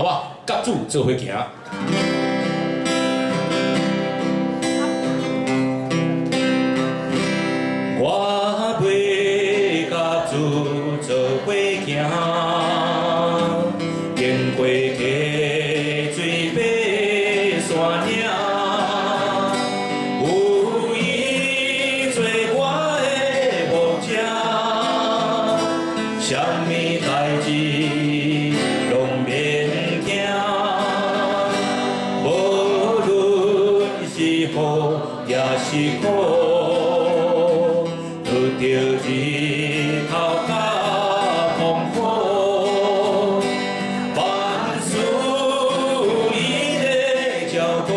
好吧甲子做伙行。我陪主做伙行。烟花客船被汝有我的是好也是好，得到日头甲风雨，凡事伊得照顾，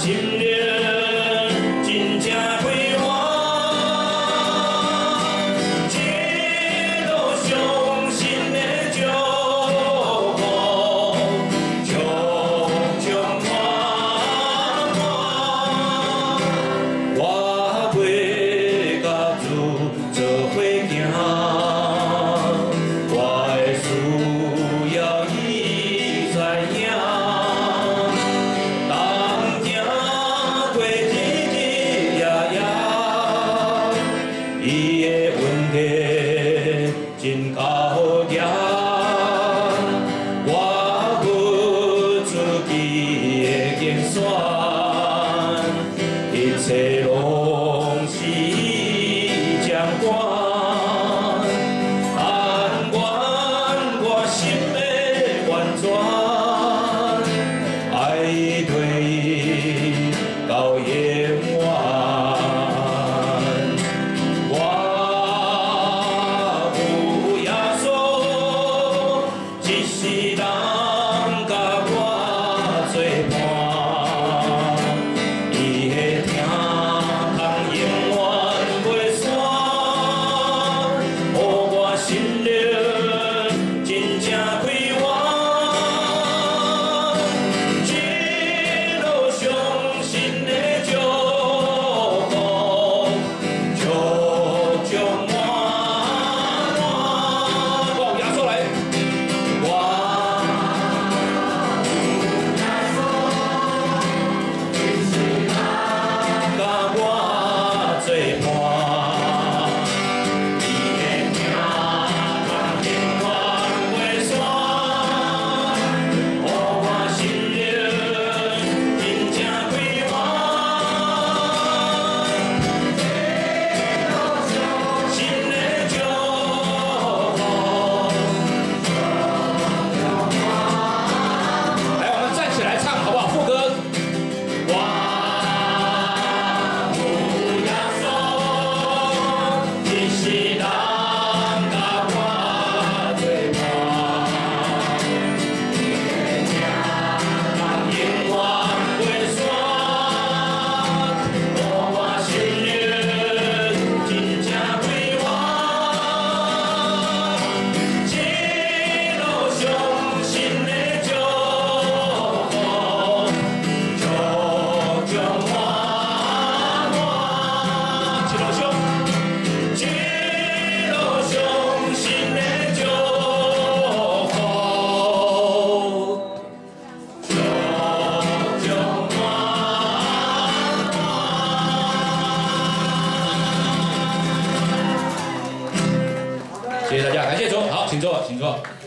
心连阳光。请坐请坐。